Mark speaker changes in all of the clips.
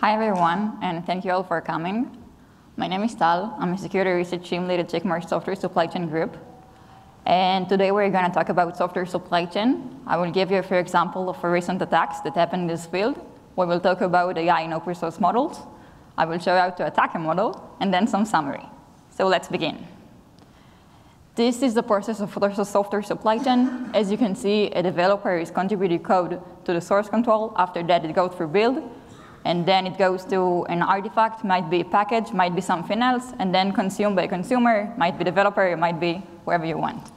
Speaker 1: Hi, everyone, and thank you all for coming. My name is Tal. I'm a security research team lead at Checkmarx Software Supply Chain Group. And today we're going to talk about software supply chain. I will give you a few examples of recent attacks that happened in this field. We will talk about AI and open source models. I will show you how to attack a model, and then some summary. So let's begin. This is the process of software supply chain. As you can see, a developer is contributing code to the source control. After that, it goes through build, and then it goes to an artifact, might be a package, might be something else, and then consumed by a consumer, might be developer, it might be whoever you want.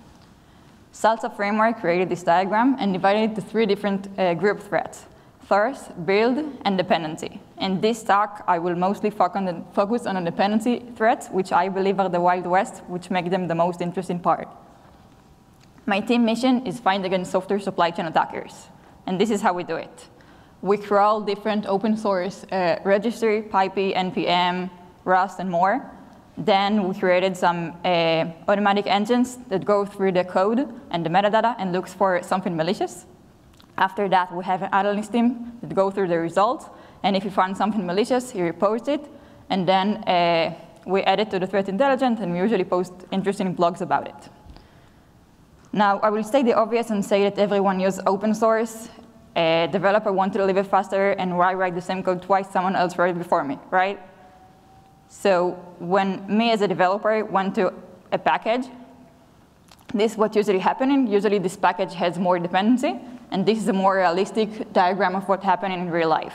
Speaker 1: SLSA Framework created this diagram and divided it into three different uh, group threads. First, build and dependency. In this talk, I will mostly focus on the dependency threats, which I believe are the Wild West, which make them the most interesting part. My team mission is find against software supply chain attackers. And this is how we do it. We crawl different open source uh, registry, PyPI, NPM, Rust, and more. Then we created some uh, automatic engines that go through the code and the metadata and looks for something malicious. After that, we have an analyst team that go through the results, and if you find something malicious, you report it, and then uh, we add it to the threat intelligence, and we usually post interesting blogs about it. Now, I will state the obvious and say that everyone uses open source. A developer wanted to it faster, and why write the same code twice? Someone else wrote it before me, right? So when me as a developer went to a package, this is what usually happening. Usually this package has more dependency, and this is a more realistic diagram of what's happening in real life.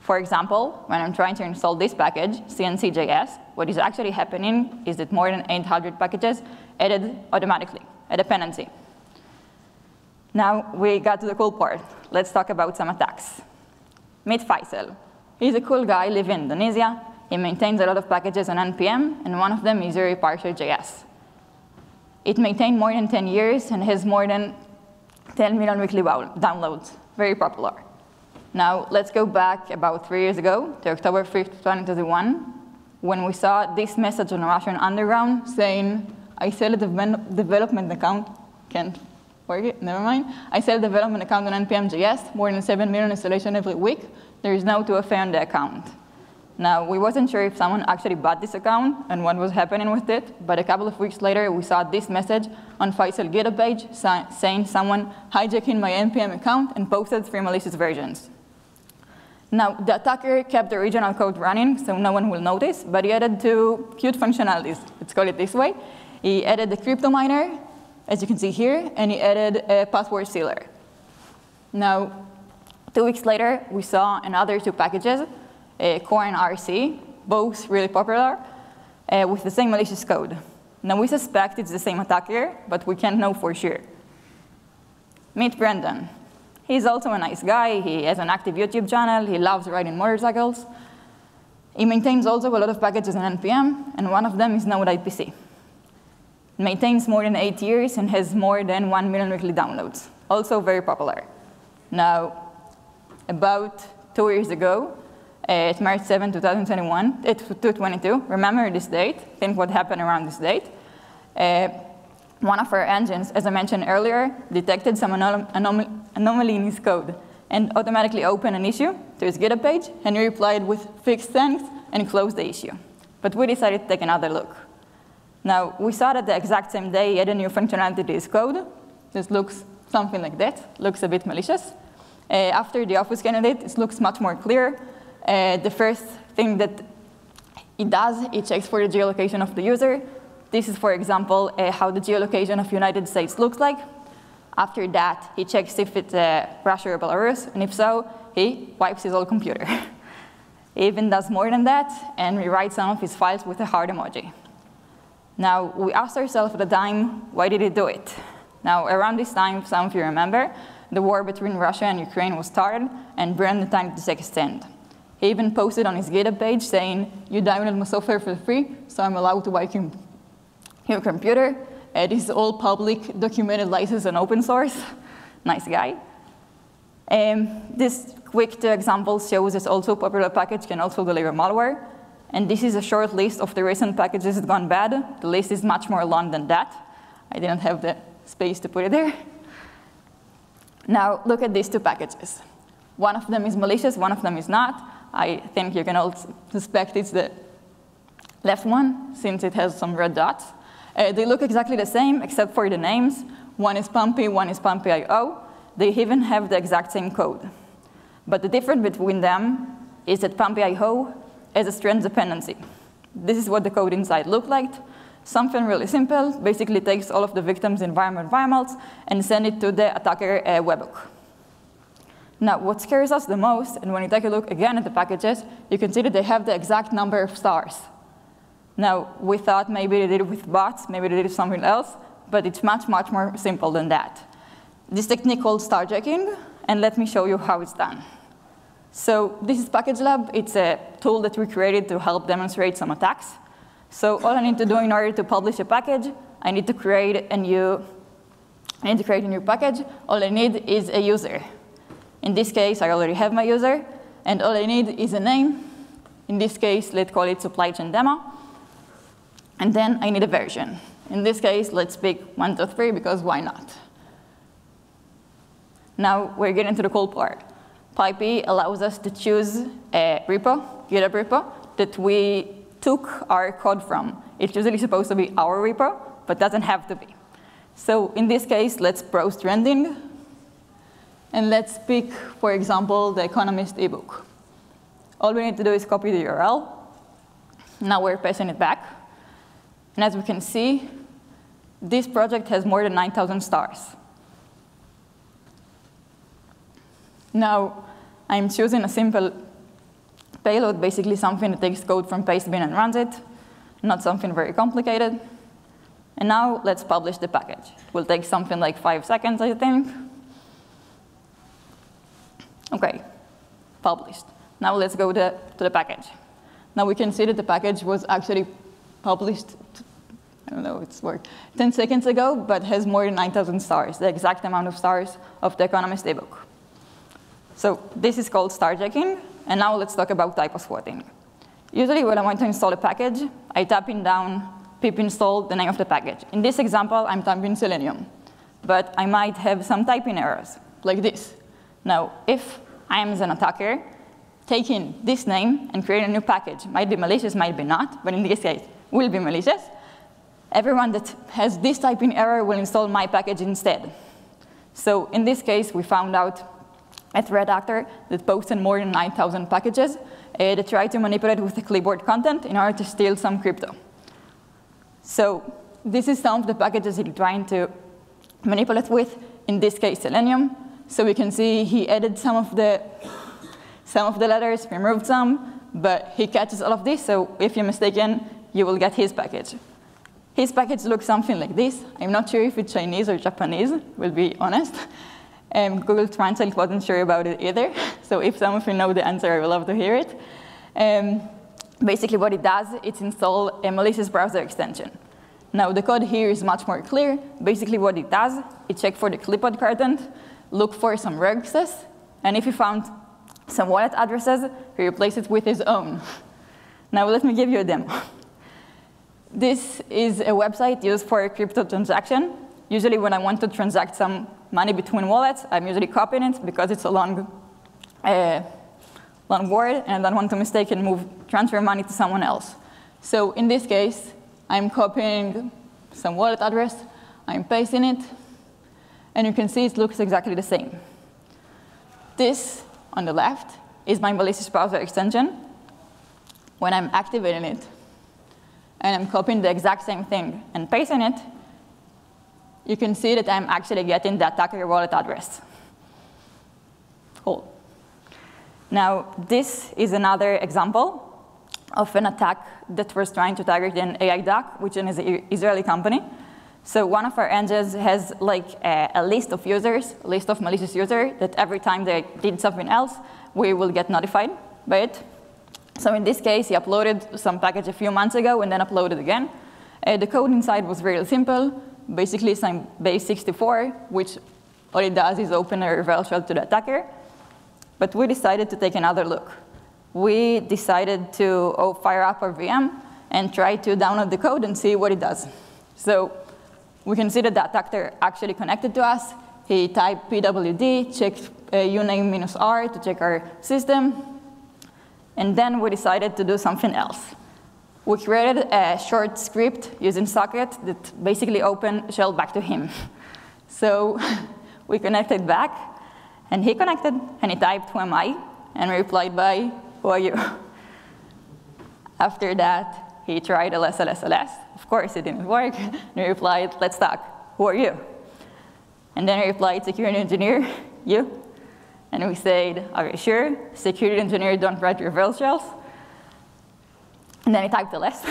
Speaker 1: For example, when I'm trying to install this package, CNCJS, what is actually happening is that more than 800 packages added automatically, a dependency. Now we got to the cool part. Let's talk about some attacks. Meet Faisal. He's a cool guy living in Indonesia. He maintains a lot of packages on NPM, and one of them is Yuri JS. It maintained more than 10 years and has more than 10 million weekly downloads, very popular. Now, let's go back about three years ago to October 5th, 2021, when we saw this message on Russian Underground saying, I sell a development account, can't work never mind. I sell development account on NPM.js, more than 7 million installation every week. There is no 2FA on the account. Now, we wasn't sure if someone actually bought this account and what was happening with it, but a couple of weeks later, we saw this message on Faisal GitHub page saying someone hijacking my NPM account and posted three malicious versions. Now, the attacker kept the original code running, so no one will notice, but he added two cute functionalities. Let's call it this way. He added the crypto miner, as you can see here, and he added a password sealer. Now, two weeks later, we saw another two packages uh, coa and RC, both really popular, uh, with the same malicious code. Now we suspect it's the same attacker, but we can't know for sure. Meet Brandon. He's also a nice guy. He has an active YouTube channel. He loves riding motorcycles. He maintains also a lot of packages on NPM, and one of them is Node IPC. Maintains more than eight years and has more than one million weekly downloads. Also very popular. Now, about two years ago, uh, it's March 7, 2021, uh, 2022. Remember this date. Think what happened around this date. Uh, one of our engines, as I mentioned earlier, detected some anom anom anomaly in his code and automatically opened an issue to his GitHub page, and he replied with fixed thanks and closed the issue. But we decided to take another look. Now, we saw that the exact same day a new functionality to his code. This looks something like that, looks a bit malicious. Uh, after the office candidate, it looks much more clear, uh, the first thing that it does, it checks for the geolocation of the user. This is, for example, uh, how the geolocation of United States looks like. After that, he checks if it's uh, Russia or Belarus, and if so, he wipes his old computer. he even does more than that and rewrites some of his files with a heart emoji. Now, we asked ourselves at the time, why did he do it? Now, around this time, some of you remember, the war between Russia and Ukraine was started, and Brandon decided to take a stand. He even posted on his GitHub page saying, you download my software for free, so I'm allowed to wipe your computer. It is all public, documented license and open source. nice guy. Um, this quick example shows that also popular package can also deliver malware. And this is a short list of the recent packages that gone bad. The list is much more long than that. I didn't have the space to put it there. Now look at these two packages. One of them is malicious, one of them is not. I think you can all suspect it's the left one, since it has some red dots. Uh, they look exactly the same, except for the names. One is Pumpy, one is Pumpy.io. They even have the exact same code. But the difference between them is that Pumpy.io has a strand dependency. This is what the code inside looked like. Something really simple, basically takes all of the victim's environment variables and send it to the attacker uh, webhook. Now, what scares us the most, and when you take a look again at the packages, you can see that they have the exact number of stars. Now, we thought maybe they did it with bots, maybe they did something else, but it's much, much more simple than that. This technique called starjacking, and let me show you how it's done. So this is Package Lab. It's a tool that we created to help demonstrate some attacks. So all I need to do in order to publish a package, I need to create a new, I need to create a new package. All I need is a user. In this case, I already have my user, and all I need is a name. In this case, let's call it supply chain demo. And then I need a version. In this case, let's pick 123 because why not? Now we're getting to the cool part. PyPI allows us to choose a repo, GitHub repo, that we took our code from. It's usually supposed to be our repo, but doesn't have to be. So in this case, let's browse trending. And let's pick, for example, the Economist ebook. All we need to do is copy the URL. Now we're pasting it back. And as we can see, this project has more than 9,000 stars. Now, I'm choosing a simple payload, basically something that takes code from Pastebin and runs it, not something very complicated. And now let's publish the package. It will take something like five seconds, I think. OK, published. Now let's go to, to the package. Now we can see that the package was actually published, I don't know, it's worked, 10 seconds ago, but has more than 9,000 stars, the exact amount of stars of the Economist ebook. So this is called starjacking. And now let's talk about typo squatting. Usually when I want to install a package, I type in down pip install the name of the package. In this example, I'm typing Selenium. But I might have some typing errors, like this. Now, if I am an attacker, taking this name and creating a new package might be malicious, might be not, but in this case, will be malicious. Everyone that has this typing error will install my package instead. So in this case, we found out a threat actor that posted more than 9,000 packages uh, that tried to manipulate with the clipboard content in order to steal some crypto. So this is some of the packages he's trying to manipulate with, in this case, Selenium. So we can see he added some of the, some of the letters, removed some, but he catches all of this, so if you're mistaken, you will get his package. His package looks something like this. I'm not sure if it's Chinese or Japanese, we'll be honest. Um, Google Translate wasn't sure about it either. So if some of you know the answer, I would love to hear it. Um, basically what it does, it's install a malicious browser extension. Now the code here is much more clear. Basically what it does, it checks for the clipboard content, look for some regexes, and if you found some wallet addresses, he replaces it with his own. Now let me give you a demo. This is a website used for a crypto transaction. Usually when I want to transact some money between wallets. I'm usually copying it because it's a long, uh, long word, and I don't want to mistake and move, transfer money to someone else. So in this case, I'm copying some wallet address, I'm pasting it, and you can see it looks exactly the same. This, on the left, is my malicious browser extension. When I'm activating it, and I'm copying the exact same thing and pasting it, you can see that I'm actually getting the attacker wallet address. Cool. Now, this is another example of an attack that was trying to target an Aidoc, which is an Israeli company. So one of our engines has like a, a, list of users, a list of malicious users, that every time they did something else, we will get notified by it. So in this case, he uploaded some package a few months ago and then uploaded again. Uh, the code inside was really simple basically some base 64, which all it does is open a reverse shell to the attacker. But we decided to take another look. We decided to oh, fire up our VM and try to download the code and see what it does. So we can see that the attacker actually connected to us. He typed pwd, checked uh, uname minus r to check our system. And then we decided to do something else. We created a short script using Socket that basically opened shell back to him. So we connected back, and he connected, and he typed, who am I? And we replied by, who are you? After that, he tried ls, ls, ls. Of course, it didn't work. And he replied, let's talk. Who are you? And then he replied, security engineer, you? And we said, are you sure? Security engineer don't write reverse shells. And then he typed the list.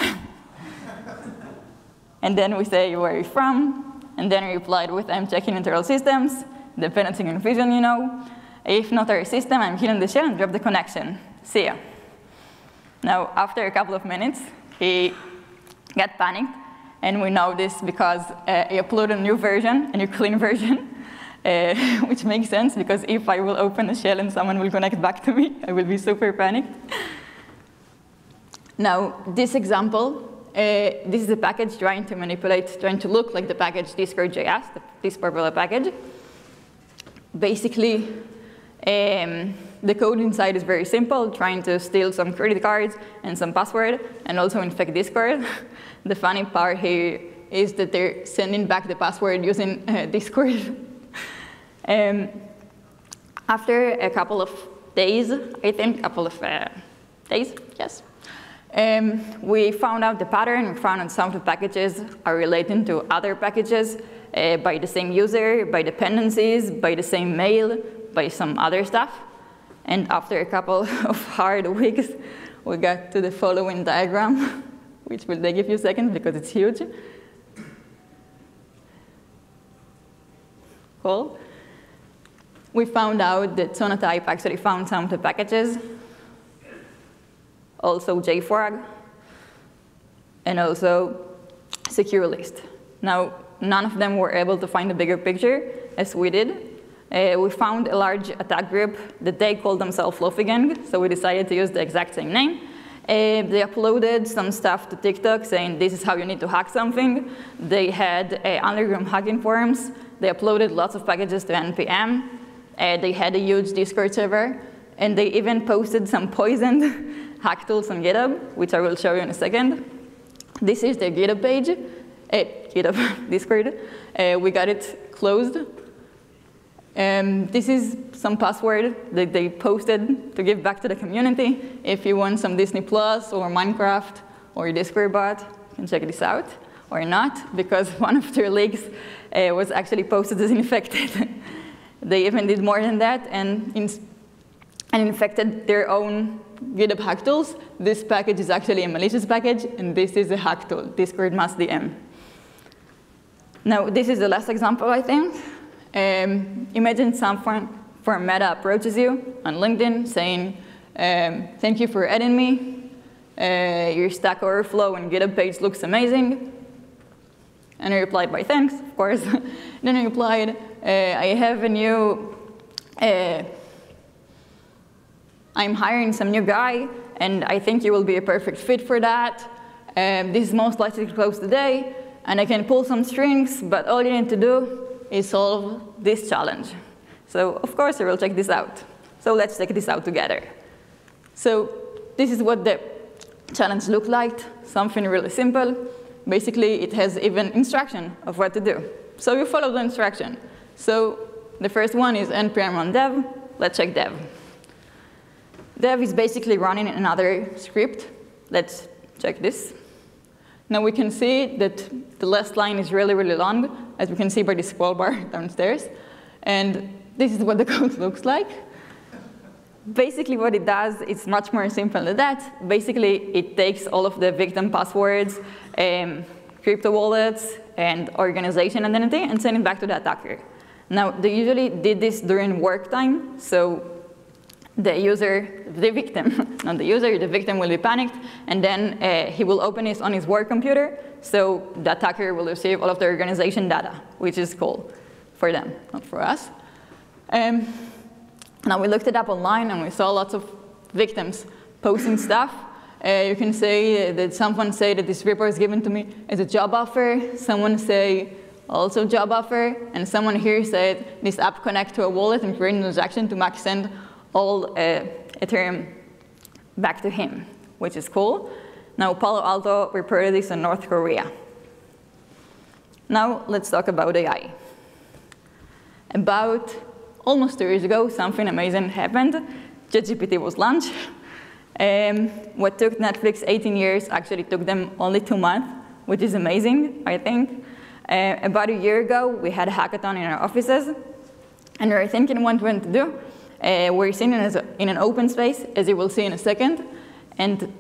Speaker 1: and then we say, where are you from? And then he replied with, I'm checking internal systems, dependency and vision, you know. If not our system, I'm killing the shell and drop the connection. See ya. Now, after a couple of minutes, he got panicked. And we know this because uh, he uploaded a new version, a new clean version. Uh, which makes sense because if I will open a shell and someone will connect back to me, I will be super panicked. Now, this example, uh, this is a package trying to manipulate, trying to look like the package Discord.js, this purple package. Basically, um, the code inside is very simple, trying to steal some credit cards and some password, and also infect Discord. the funny part here is that they're sending back the password using uh, Discord um, after a couple of days, I think, a couple of uh, days, yes, um, we found out the pattern. We found out some of the packages are relating to other packages uh, by the same user, by dependencies, by the same mail, by some other stuff. And after a couple of hard weeks, we got to the following diagram, which will take a few seconds because it's huge. Cool we found out that Sonatype actually found some of the packages, also JFrog, and also Securelist. Now, none of them were able to find a bigger picture as we did. Uh, we found a large attack group that they called themselves LofyGang, so we decided to use the exact same name. Uh, they uploaded some stuff to TikTok saying this is how you need to hack something. They had uh, underground hacking forums. They uploaded lots of packages to NPM. Uh, they had a huge Discord server, and they even posted some poisoned hack tools on GitHub, which I will show you in a second. This is their GitHub page, uh, GitHub, Discord. Uh, we got it closed. Um, this is some password that they posted to give back to the community. If you want some Disney Plus or Minecraft or Discord bot, you can check this out, or not, because one of their links uh, was actually posted as infected. They even did more than that and, and infected their own GitHub hack tools. This package is actually a malicious package, and this is a hack tool, Discord mass DM. Now, this is the last example, I think. Um, imagine someone from Meta approaches you on LinkedIn saying, um, thank you for adding me. Uh, your Stack Overflow and GitHub page looks amazing. And I replied by thanks, of course. then I replied, uh, I have a new, uh, I'm hiring some new guy, and I think you will be a perfect fit for that. Um, this is most likely to close today, and I can pull some strings, but all you need to do is solve this challenge. So of course I will check this out. So let's check this out together. So this is what the challenge looked like, something really simple. Basically, it has even instruction of what to do. So you follow the instruction. So the first one is npm run dev. Let's check dev. Dev is basically running another script. Let's check this. Now we can see that the last line is really, really long, as we can see by the scroll bar downstairs. And this is what the code looks like. Basically what it does is much more simple than that. Basically, it takes all of the victim passwords, um, crypto wallets, and organization identity, and send it back to the attacker. Now, they usually did this during work time, so the user, the victim, not the user, the victim will be panicked, and then uh, he will open it on his work computer, so the attacker will receive all of the organization data, which is cool for them, not for us. Um, now, we looked it up online, and we saw lots of victims posting stuff. Uh, you can say that someone say that this report is given to me as a job offer. Someone say also job offer, and someone here said this app connect to a wallet and create a transaction to max send all uh, Ethereum back to him, which is cool. Now Palo Alto reported this in North Korea. Now let's talk about AI. About almost two years ago, something amazing happened. ChatGPT was launched. Um, what took Netflix 18 years actually took them only two months, which is amazing, I think. Uh, about a year ago, we had a hackathon in our offices, and we were thinking what we want to do. Uh, we're sitting in, an open space, as you will see in a second, and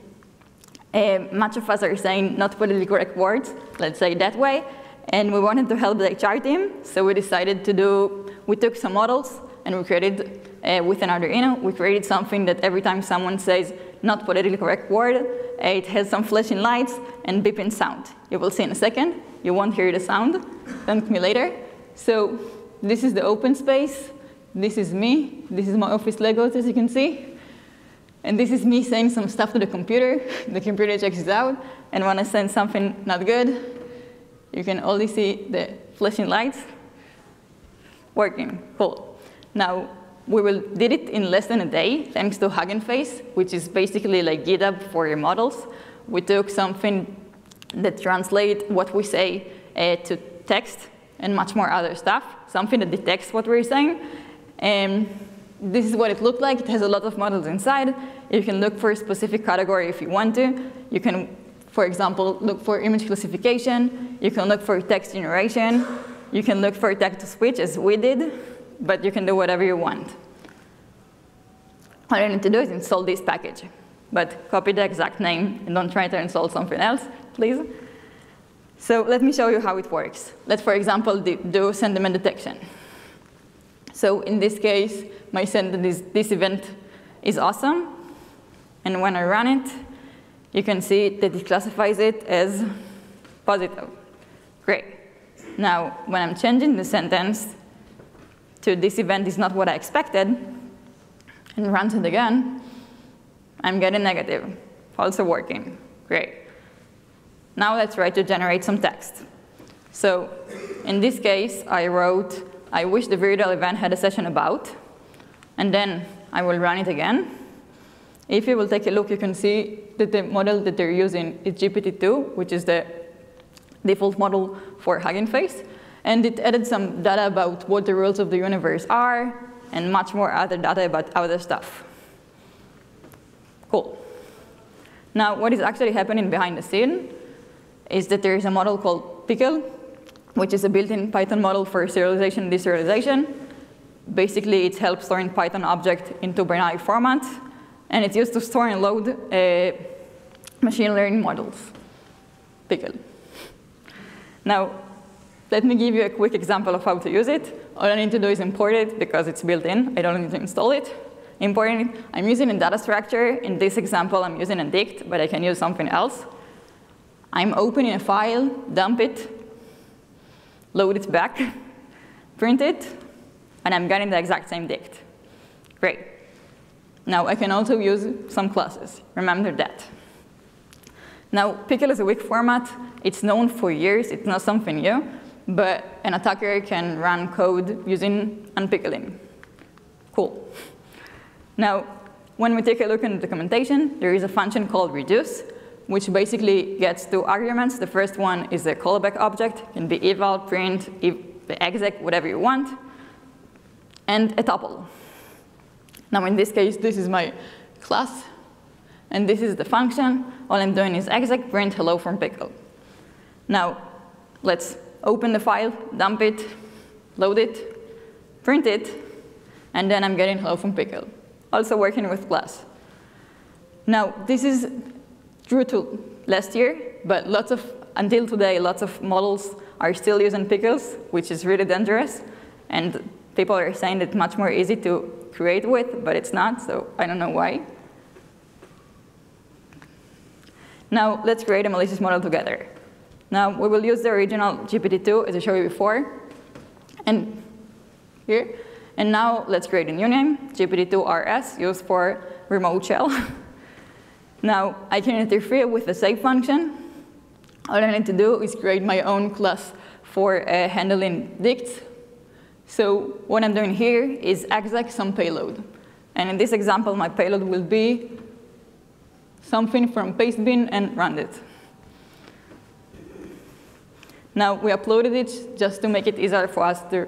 Speaker 1: uh, much of us are saying not politically correct words, let's say that way, and we wanted to help the HR team, so we decided to do, we took some models, and we created, uh, with an Arduino, we created something that every time someone says not politically correct word, uh, it has some flashing lights and beeping sound. You will see in a second. You won't hear the sound. Thank me later. So this is the open space. This is me. This is my office Legos, as you can see. And this is me saying some stuff to the computer. The computer checks it out. And when I send something not good, you can only see the flashing lights working. Cool. Now, we will, did it in less than a day, thanks to Hugging Face, which is basically like GitHub for your models. We took something that translates what we say uh, to text and much more other stuff, something that detects what we're saying. And this is what it looked like. It has a lot of models inside. You can look for a specific category if you want to. You can, for example, look for image classification. You can look for text generation. You can look for text to speech, as we did but you can do whatever you want. All you need to do is install this package, but copy the exact name and don't try to install something else, please. So let me show you how it works. Let's, for example, do sentiment detection. So in this case, my sentiment is this event is awesome. And when I run it, you can see that it classifies it as positive. Great. Now, when I'm changing the sentence, to this event is not what I expected, and runs it again, I'm getting negative. Also working. Great. Now let's try to generate some text. So in this case, I wrote, I wish the virtual event had a session about, and then I will run it again. If you will take a look, you can see that the model that they're using is GPT-2, which is the default model for Hugging Face. And it added some data about what the rules of the universe are, and much more other data about other stuff. Cool. Now, what is actually happening behind the scene is that there is a model called Pickle, which is a built-in Python model for serialization and deserialization. Basically, it helps storing Python object into binary format, and it's used to store and load uh, machine learning models. Pickle. Now, let me give you a quick example of how to use it. All I need to do is import it because it's built in. I don't need to install it. Importing it, I'm using a data structure. In this example, I'm using a dict, but I can use something else. I'm opening a file, dump it, load it back, print it, and I'm getting the exact same dict. Great. Now I can also use some classes. Remember that. Now, Pickle is a weak format. It's known for years. It's not something new but an attacker can run code using unpickling. Cool. Now, when we take a look in the documentation, there is a function called reduce, which basically gets two arguments. The first one is a callback object, can be eval, print, ev exec, whatever you want, and a tuple. Now in this case, this is my class, and this is the function. All I'm doing is exec print hello from pickle. Now, let's open the file, dump it, load it, print it, and then I'm getting hello from Pickle. Also working with class. Now, this is true to last year, but lots of, until today, lots of models are still using pickles, which is really dangerous. And people are saying it's much more easy to create with, but it's not, so I don't know why. Now, let's create a malicious model together. Now, we will use the original GPT-2, as I showed you before, and here. And now, let's create a new name, GPT-2 RS, used for remote shell. now, I can interfere with the save function. All I need to do is create my own class for uh, handling dicts. So what I'm doing here is exec some payload. And in this example, my payload will be something from Pastebin and run it. Now, we uploaded it just to make it easier for us to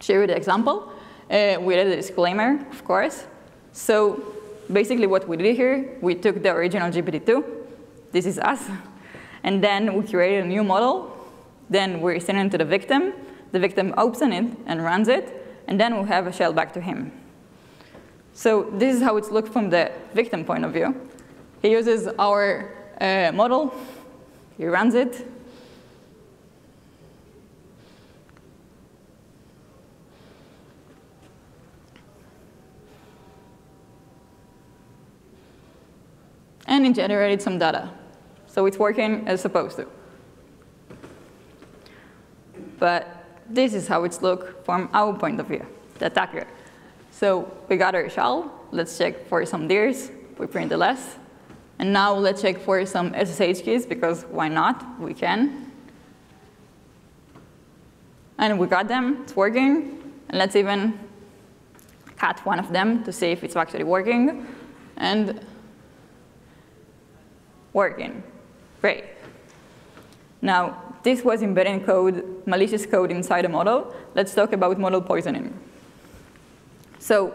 Speaker 1: share the example. Uh, we added a disclaimer, of course. So basically what we did here, we took the original GPT-2, this is us, and then we created a new model. Then we send it to the victim. The victim opens it and runs it, and then we have a shell back to him. So this is how it's looked from the victim point of view. He uses our uh, model, he runs it, and it generated some data. So it's working as supposed to. But this is how it's look from our point of view, the attacker. So we got our shell. Let's check for some dirs. We print the less. And now let's check for some SSH keys, because why not? We can. And we got them. It's working. And let's even cut one of them to see if it's actually working. And working. Great. Now, this was embedding code, malicious code inside a model. Let's talk about model poisoning. So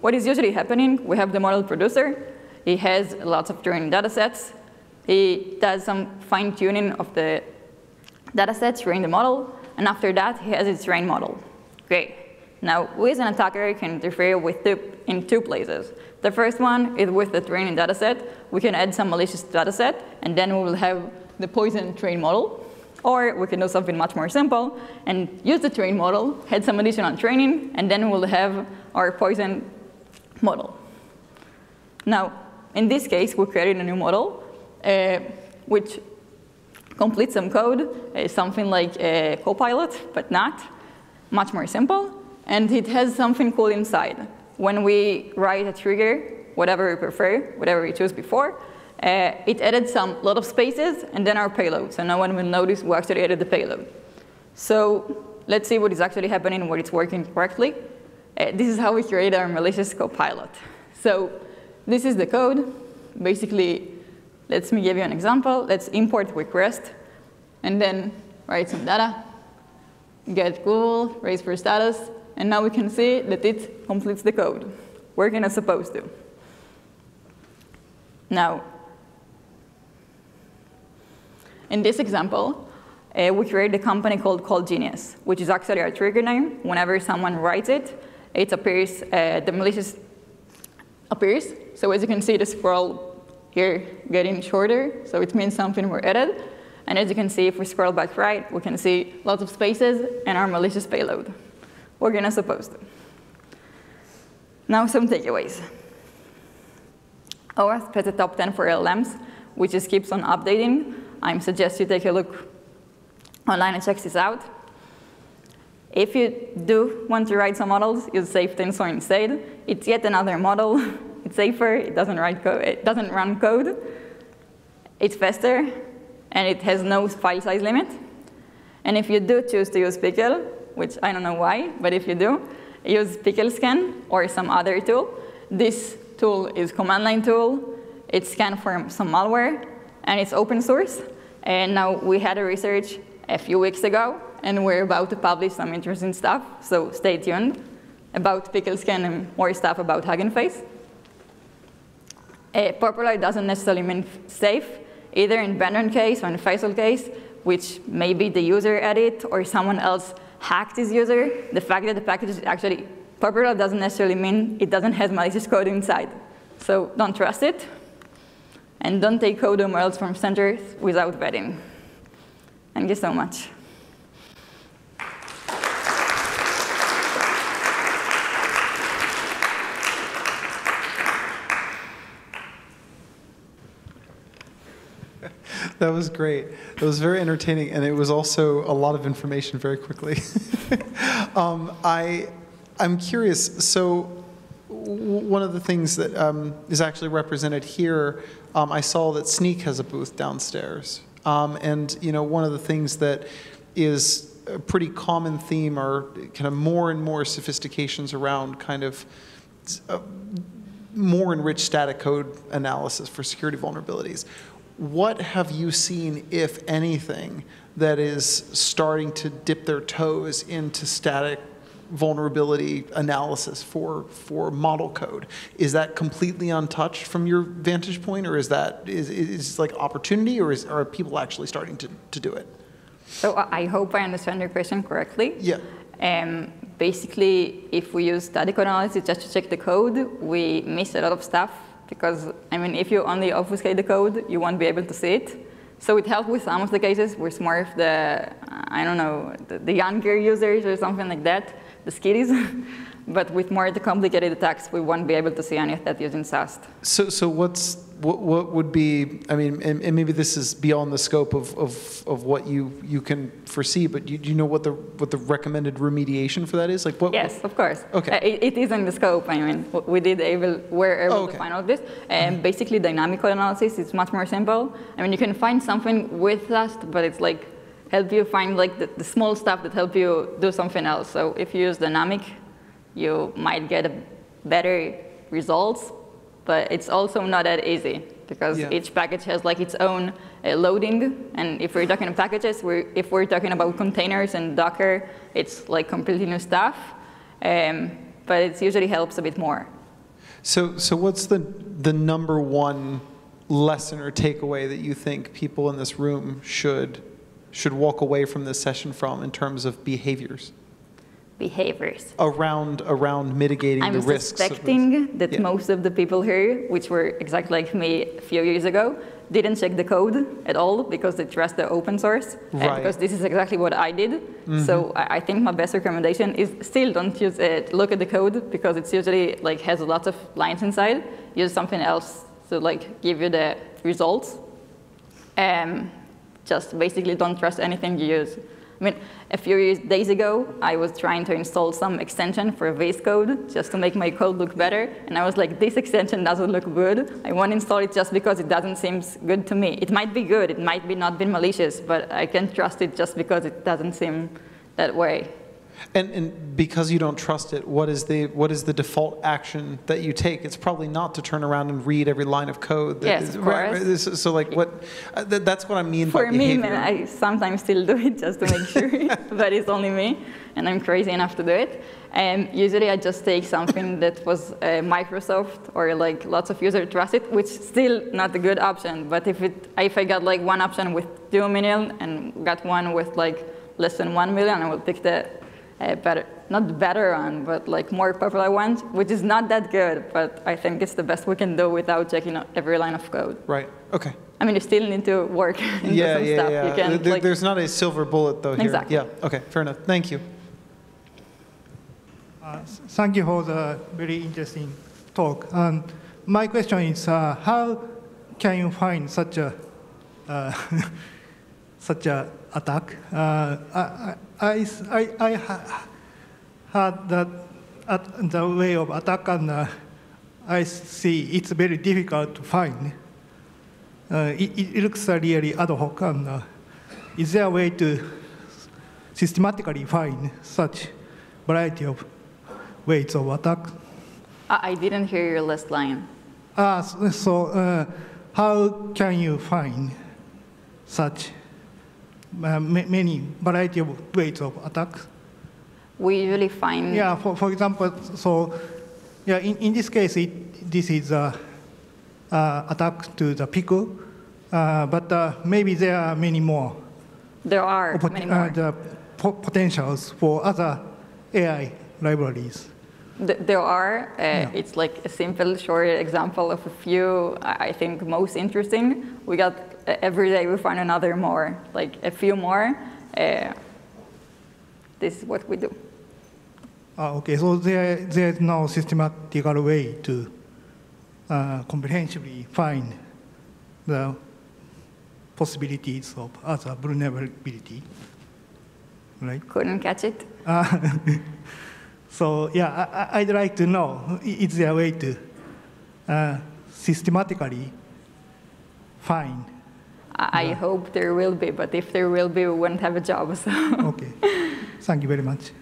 Speaker 1: what is usually happening, we have the model producer. He has lots of training data sets. He does some fine tuning of the data sets, train the model, and after that, he has his trained model. Great. Now, we as an attacker can interfere with two, in two places. The first one is with the training dataset. We can add some malicious dataset, and then we will have the poison train model. Or we can do something much more simple and use the train model, add some additional training, and then we'll have our poison model. Now, in this case, we created a new model, uh, which completes some code, uh, something like a Copilot, but not, much more simple. And it has something cool inside when we write a trigger, whatever we prefer, whatever we choose before, uh, it added some lot of spaces and then our payload. So no one will notice we actually added the payload. So let's see what is actually happening, what it's working correctly. Uh, this is how we create our malicious copilot. So this is the code. Basically, let me give you an example. Let's import request and then write some data, get Google, raise for status, and now we can see that it completes the code, working as supposed to. Now, in this example, uh, we created a company called Call Genius, which is actually our trigger name. Whenever someone writes it, it appears, uh, the malicious appears. So as you can see, the scroll here getting shorter, so it means something were added. And as you can see, if we scroll back right, we can see lots of spaces and our malicious payload we're going to suppose to. Now some takeaways. OWASP has a top 10 for LLMs, which just keeps on updating. I suggest you take a look online and check this out. If you do want to write some models, use Safe Tensor instead. It's yet another model. it's safer, it doesn't, write code, it doesn't run code. It's faster, and it has no file size limit. And if you do choose to use Pickle, which I don't know why, but if you do, use PickleScan or some other tool. This tool is command line tool. It scans for some malware, and it's open source. And now we had a research a few weeks ago, and we're about to publish some interesting stuff, so stay tuned about PickleScan and more stuff about Hugging Face. Uh, popular doesn't necessarily mean safe, either in Bannon case or in Faisal case, which maybe the user edit or someone else hack this user, the fact that the package is actually popular doesn't necessarily mean it doesn't have malicious code inside. So don't trust it. And don't take code URLs from centers without vetting. Thank you so much.
Speaker 2: that was great. It was very entertaining, and it was also a lot of information very quickly. um, I, I'm curious. So, one of the things that um, is actually represented here, um, I saw that Snyk has a booth downstairs, um, and you know one of the things that is a pretty common theme are kind of more and more sophistications around kind of uh, more enriched static code analysis for security vulnerabilities. What have you seen, if anything, that is starting to dip their toes into static vulnerability analysis for, for model code? Is that completely untouched from your vantage point, or is that is, is like opportunity, or is, are people actually starting to, to do it?
Speaker 1: So I I hope I understand your question correctly.
Speaker 2: Yeah.
Speaker 1: Um, basically, if we use static analysis just to check the code, we miss a lot of stuff because, I mean, if you only obfuscate the code, you won't be able to see it. So it helped with some of the cases it's more of the, I don't know, the, the younger users or something like that, the skiddies. but with more the complicated attacks, we won't be able to see any of that using SAST.
Speaker 2: So, so what's what, what would be? I mean, and, and maybe this is beyond the scope of, of, of what you, you can foresee. But you, do you know what the what the recommended remediation for that is? Like what?
Speaker 1: Yes, of course.
Speaker 2: Okay.
Speaker 1: Uh, it, it is in the scope. I mean, we did able, we're able
Speaker 2: Oh, okay.
Speaker 1: to find all this. And basically, dynamic code analysis is much more simple. I mean, you can find something with Rust, but it's like help you find like the, the small stuff that help you do something else. So if you use dynamic, you might get better results, but it's also not that easy because
Speaker 2: Yeah.
Speaker 1: each package has like its own uh, loading. And if we're talking packages, we're, if we're talking about containers and Docker, it's like completely new stuff. Um, but it usually helps a bit more.
Speaker 2: So, so what's the, the number one lesson or takeaway that you think people in this room should, should walk away from this session from in terms of behaviors
Speaker 1: Behaviors.
Speaker 2: around, around mitigating
Speaker 1: I'm
Speaker 2: the risks? I'm
Speaker 1: suspecting that
Speaker 2: Yeah.
Speaker 1: most of the people here, which were exactly like me a few years ago, didn't check the code at all because they trust the open source. and
Speaker 2: Right.
Speaker 1: because this is exactly what I did. So I, I think my best recommendation is still don't use it. Look at the code because it's usually like has lots of lines inside. Use something else to like give you the results. Um, just basically don't trust anything you use. I mean, a few days ago, I was trying to install some extension for VS Code just to make my code look better, and I was like, this extension doesn't look good. I won't install it just because it doesn't seem good to me. It might be good, it might be not be malicious, but I can't trust it just because it doesn't seem that way.
Speaker 2: And, and because you don't trust it, what is the what is the default action that you take? It's probably not to turn around and read every line of code. that
Speaker 1: Yes,
Speaker 2: is-
Speaker 1: of course.
Speaker 2: right, so, so like what? Uh, that, that's what I mean
Speaker 1: For
Speaker 2: by
Speaker 1: me, man, I sometimes still do it just to make sure, but it's only me, and I'm crazy enough to do it. And usually I just take something that was uh, Microsoft or like lots of users trust it, which still not a good option. But if it, if I got like one option with two million and got one with like less than one million, I will pick the uh, better, not the better one, but like more popular ones, which is not that good. But I think it's the best we can do without checking every line of code.
Speaker 2: right. Okay.
Speaker 1: I mean, you still need to work into
Speaker 2: Yeah,
Speaker 1: some
Speaker 2: yeah,
Speaker 1: stuff.
Speaker 2: yeah.
Speaker 1: You can,
Speaker 2: There-
Speaker 1: like,
Speaker 2: There's not a silver bullet though here.
Speaker 1: Exactly.
Speaker 2: Yeah. Okay. Fair enough. Thank you.
Speaker 3: Uh, Thank you for the very interesting talk. Um, My question is, uh, how can you find such a, uh, such a attack? Uh, I, I, I, I ha- had that at the way of attack and uh, I see it's very difficult to find. Uh, It, it looks really ad hoc and uh, is there a way to systematically find such variety of ways of attack.
Speaker 1: I didn't hear your last line.
Speaker 3: Uh, so so, uh, how can you find such many variety of ways of attack?
Speaker 1: We usually find
Speaker 3: Yeah, for, for example, so yeah, in, in this case, it, this is a uh, attack to the pickle, uh, but uh, maybe there are many more,
Speaker 1: there are many
Speaker 3: uh,
Speaker 1: more.
Speaker 3: the po- potentials for other AI libraries.
Speaker 1: Th- there are. Uh, It's like a simple, short example of a few. I think most interesting. We got uh, every day we find another more, like a few more. Uh, this is what we do.
Speaker 3: Ah, okay, so there, there's no systematical way to uh, comprehensively find the possibilities of other vulnerability, right?
Speaker 1: Couldn't catch it.
Speaker 3: So yeah, I, would like to know, is there a way to uh, systematically find?
Speaker 1: I yeah. hope there will be, but if there will be, we won't have a job. So.
Speaker 3: okay, thank you very much.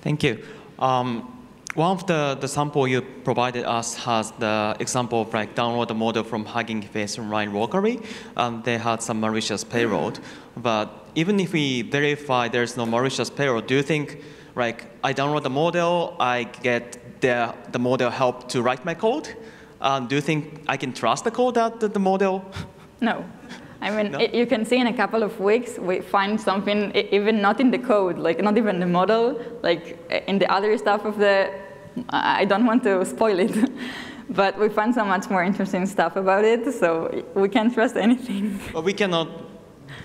Speaker 4: Thank you. Um, one of the, the sample you provided us has the example of like download the model from Hugging Face and Ryan locally. Um, they had some malicious payload. But even if we verify there's no malicious payload, do you think like I download the model, I get the, the model help to write my code? Um, do you think I can trust the code that the, the model?
Speaker 1: No. I mean,
Speaker 4: No?
Speaker 1: it, you can see in a couple of weeks, we find something, even not in the code, like not even the model, like in the other stuff of the, I don't want to spoil it, but we find so much more interesting stuff about it, so we can't trust anything.
Speaker 4: But we cannot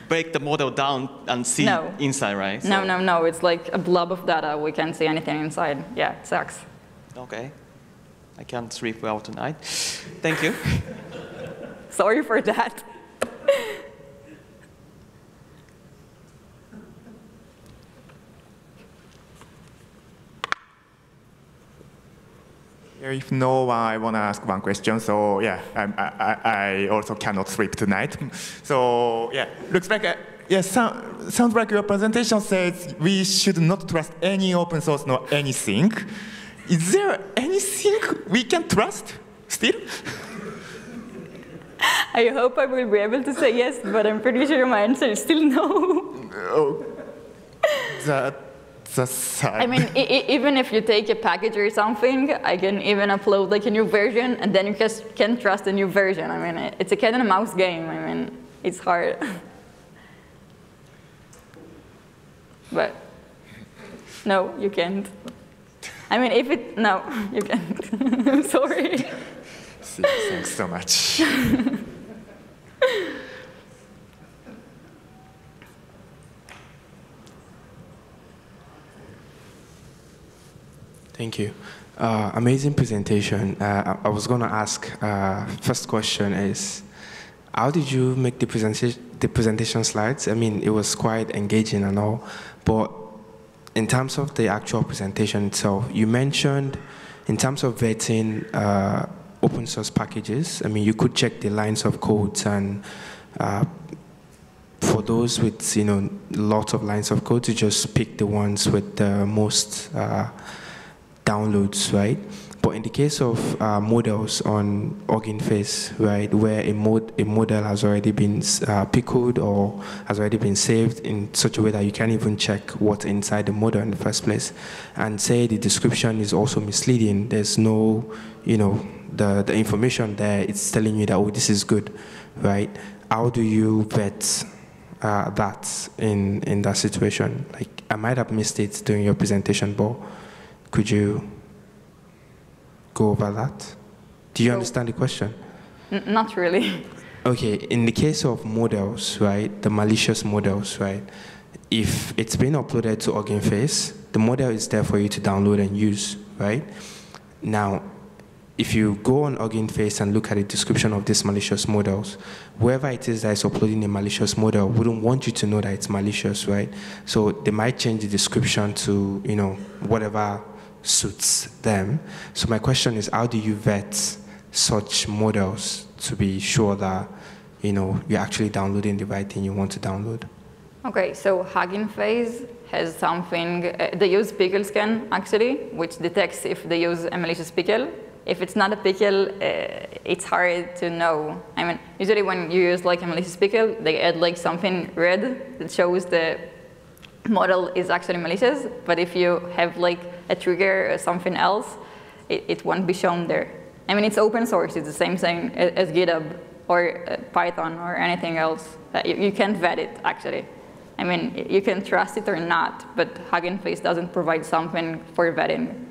Speaker 4: break the model down and see
Speaker 1: No.
Speaker 4: inside, right?
Speaker 1: No, no, no, it's like a blob of data, we can't see anything inside. Yeah, it sucks.
Speaker 4: Okay. I can't sleep well tonight. Thank you.
Speaker 1: Sorry for that.
Speaker 5: If no one, I want to ask one question. So yeah, I, I I also cannot sleep tonight. So yeah, looks like uh, yeah, sound, sounds like your presentation says we should not trust any open source, nor anything. Is there anything we can trust still?
Speaker 1: I hope I will be able to say yes, but I'm pretty sure my answer is still no.
Speaker 5: Oh, that that's sad.
Speaker 1: I mean, I- even if you take a package or something, I can even upload like a new version, and then you just can't trust the new version. I mean, it's a cat and a mouse game. I mean, it's hard. but no, you can't. I mean, if it no, you can't. I'm sorry.
Speaker 5: See, Thanks so much.
Speaker 6: Thank you. Uh, amazing presentation. Uh, I, was going to ask, uh, first question is, how did you make the presentation, the presentation slides? I mean, it was quite engaging and all, but in terms of the actual presentation itself, you mentioned in terms of vetting uh, open source packages, I mean, you could check the lines of codes and uh, for those with, you know, lots of lines of code to just pick the ones with the most uh, downloads, right? But in the case of uh, models on Hugging Face, right, where a, mod, a model has already been uh, pickled or has already been saved in such a way that you can't even check what's inside the model in the first place, and say the description is also misleading, there's no, you know, the, the information there, it's telling you that, oh, this is good, right? How do you vet uh, that in, in that situation? Like, I might have missed it during your presentation, but could you go over that? Do you
Speaker 1: So-
Speaker 6: understand the question?
Speaker 1: Not really.
Speaker 6: Okay, in the case of models, right, the malicious models, right, if it's been uploaded to Hugging Face, the model is there for you to download and use, right? Now, if you go on Hugging Face and look at the description of these malicious models, whoever it is that is uploading a malicious model wouldn't want you to know that it's malicious, right? So they might change the description to, you know, whatever suits them. So my question is, how do you vet such models to be sure that, you know, you're actually downloading the right thing you want to download?
Speaker 1: Okay, so Hugging Face has something, uh, they use pickle scan actually, which detects if they use a malicious pickle. If it's not a pickle, uh, it's hard to know. I mean, usually when you use like a malicious pickle, they add like something red that shows the model is actually malicious, but if you have like a trigger or something else, it, it won't be shown there. I mean, it's open source, it's the same thing as GitHub or uh, Python or anything else. Uh, you, you can't vet it, actually. I mean, you can trust it or not, but Hugging Face doesn't provide something for vetting.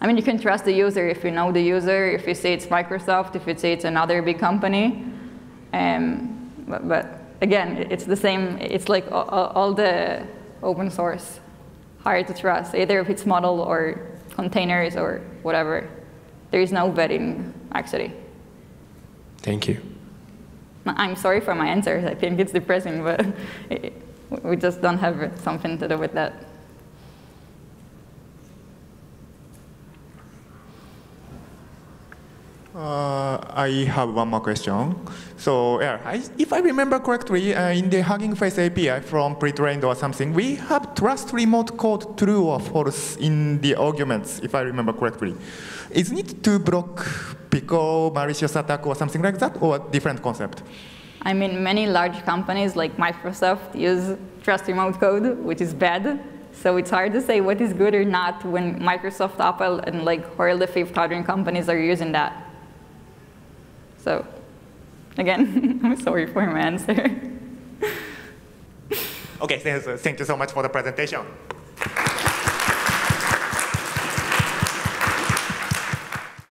Speaker 1: I mean, you can trust the user if you know the user, if you say it's Microsoft, if you say it's another big company. Um, but, but again, it's the same, it's like all, all the open source, hard to trust, either if it's model or containers or whatever. There is no vetting, actually.
Speaker 6: Thank you.
Speaker 1: I'm sorry for my answers, I think it's depressing, but we just don't have something to do with that.
Speaker 5: Uh, I have one more question. So, yeah, I, if I remember correctly, uh, in the Hugging Face API from pre-trained or something, we have trust remote code true or false in the arguments, if I remember correctly. Isn't it to block pickle malicious attack or something like that, or a different concept?
Speaker 1: I mean, many large companies like Microsoft use trust remote code, which is bad. So it's hard to say what is good or not when Microsoft, Apple, and like the fifth quadrant companies are using that. So again, I'm sorry for my answer.
Speaker 5: Okay, thank you, so much for the presentation.